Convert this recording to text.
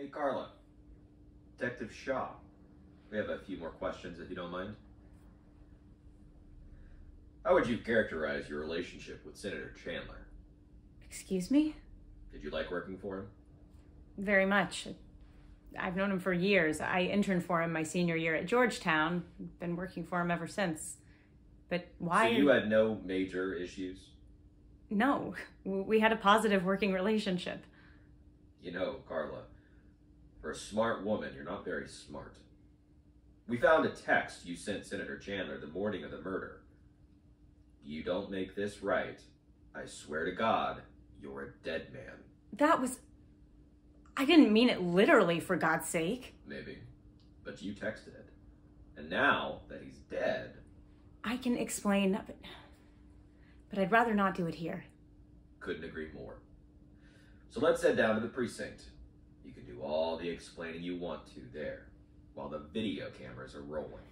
Hey, Carla. Detective Shaw. We have a few more questions, if you don't mind. How would you characterize your relationship with Senator Chandler? Excuse me? Did you like working for him? Very much. I've known him for years. I interned for him my senior year at Georgetown. Been working for him ever since. But why? So you had no major issues? No. We had a positive working relationship. You know, Carla, for a smart woman, you're not very smart. We found a text you sent Senator Chandler the morning of the murder. You don't make this right. I swear to God, you're a dead man. That was. I didn't mean it literally, for God's sake. Maybe. But you texted it. And now that he's dead. I can explain, but. But I'd rather not do it here. Couldn't agree more. So let's head down to the precinct. All the explaining you want to there, while the video cameras are rolling.